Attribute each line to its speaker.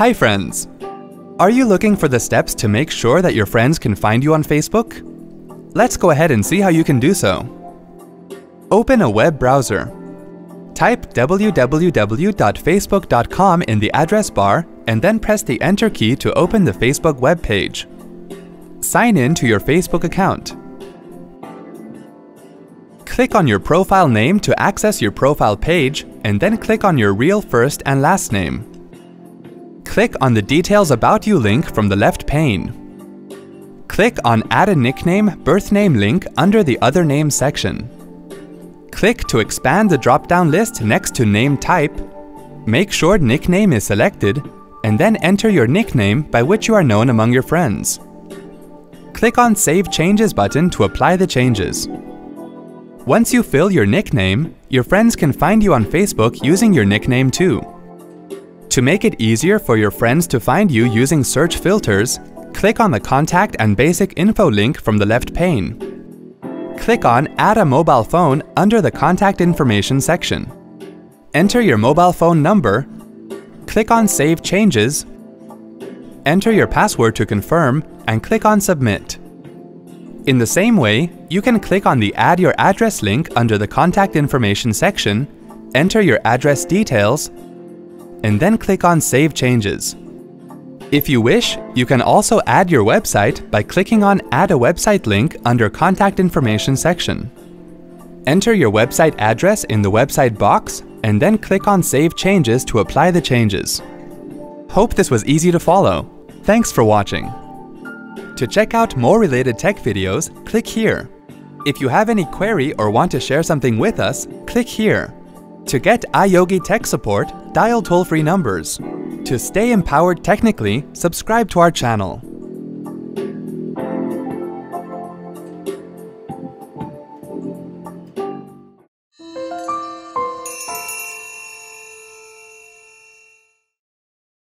Speaker 1: Hi friends! Are you looking for the steps to make sure that your friends can find you on Facebook? Let's go ahead and see how you can do so. Open a web browser. Type www.facebook.com in the address bar and then press the Enter key to open the Facebook web page. Sign in to your Facebook account. Click on your profile name to access your profile page and then click on your real first and last name. Click on the Details About You link from the left pane. Click on Add a Nickname Birth Name link under the Other Names section. Click to expand the drop-down list next to Name Type. Make sure Nickname is selected, and then enter your nickname by which you are known among your friends. Click on Save Changes button to apply the changes. Once you fill your nickname, your friends can find you on Facebook using your nickname too. To make it easier for your friends to find you using search filters, click on the Contact and Basic Info link from the left pane. Click on Add a mobile phone under the Contact Information section. Enter your mobile phone number, click on Save Changes, enter your password to confirm, and click on Submit. In the same way, you can click on the Add Your Address link under the Contact Information section, enter your address details, and then click on Save Changes. If you wish, you can also add your website by clicking on Add a Website link under Contact Information section. Enter your website address in the website box and then click on Save Changes to apply the changes. Hope this was easy to follow. Thanks for watching. To check out more related tech videos, click here. If you have any query or want to share something with us, click here. To get iYogi tech support, dial toll-free numbers. To stay empowered technically, subscribe to our channel.